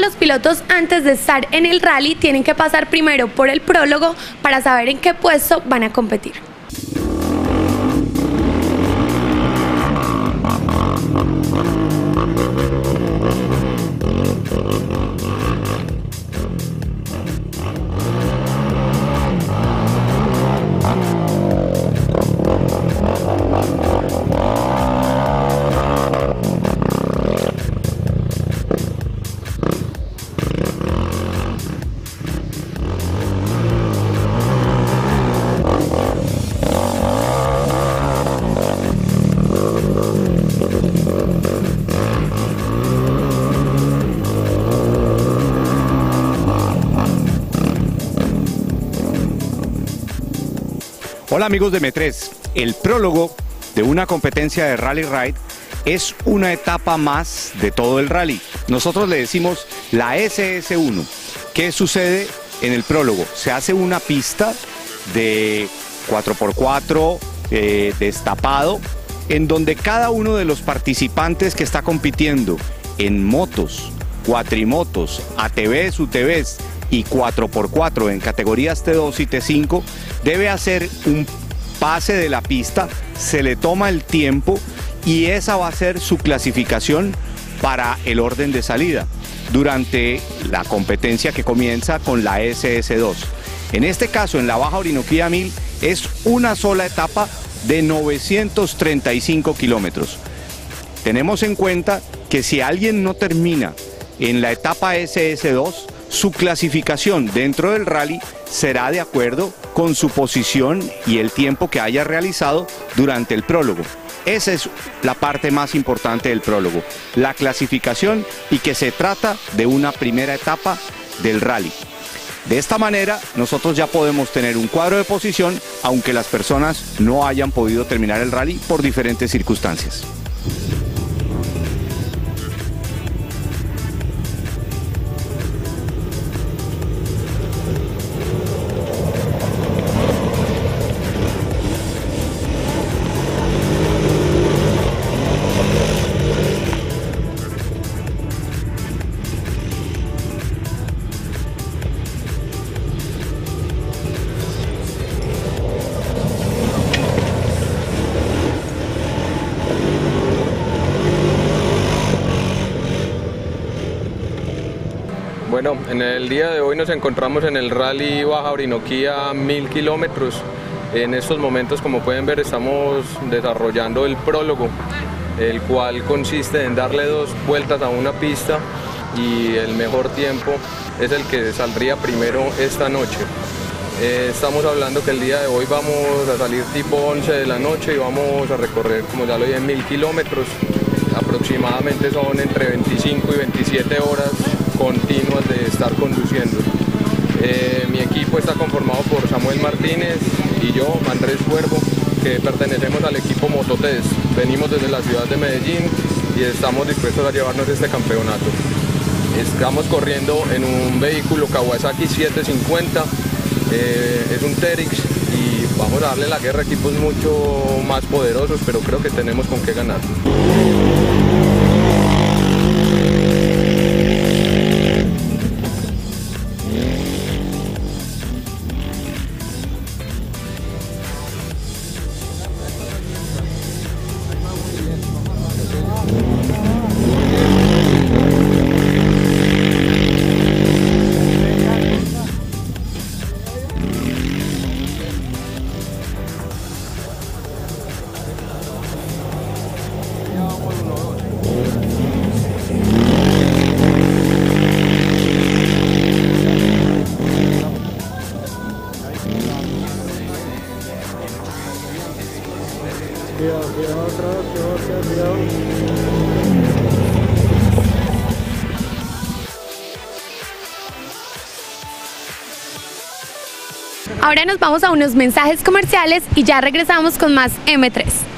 Los pilotos antes de estar en el rally tienen que pasar primero por el prólogo para saber en qué puesto van a competir. Hola amigos de M3, el prólogo de una competencia de Rally Ride es una etapa más de todo el rally. Nosotros le decimos la SS1. ¿Qué sucede en el prólogo? Se hace una pista de 4x4 eh, destapado en donde cada uno de los participantes que está compitiendo en motos, cuatrimotos, ATVs, UTVs y 4x4 en categorías T2 y T5 debe hacer un pase de la pista, se le toma el tiempo y esa va a ser su clasificación para el orden de salida durante la competencia que comienza con la SS2. En este caso, en la Baja Orinoquía 1000, es una sola etapa de 935 kilómetros. Tenemos en cuenta que si alguien no termina en la etapa SS2, su clasificación dentro del rally será de acuerdo con su posición y el tiempo que haya realizado durante el prólogo. Esa es la parte más importante del prólogo, la clasificación y que se trata de una primera etapa del rally. De esta manera nosotros ya podemos tener un cuadro de posición aunque las personas no hayan podido terminar el rally por diferentes circunstancias. Bueno, en el día de hoy nos encontramos en el Rally Baja Orinoquía 1000 kilómetros. En estos momentos, como pueden ver, estamos desarrollando el prólogo, el cual consiste en darle dos vueltas a una pista y el mejor tiempo es el que saldría primero esta noche. Eh, estamos hablando que el día de hoy vamos a salir tipo 11 de la noche y vamos a recorrer, como ya lo dije, 1000 kilómetros. Aproximadamente son entre 25 y 27 horas continuas de estar conduciendo. Eh, mi equipo está conformado por Samuel Martínez y yo, Andrés Cuervo, que pertenecemos al equipo Mototest. Venimos desde la ciudad de Medellín y estamos dispuestos a llevarnos este campeonato. Estamos corriendo en un vehículo Kawasaki 750, eh, es un Terix y vamos a darle la guerra a equipos mucho más poderosos, pero creo que tenemos con qué ganar. Ahora nos vamos a unos mensajes comerciales y ya regresamos con más M3.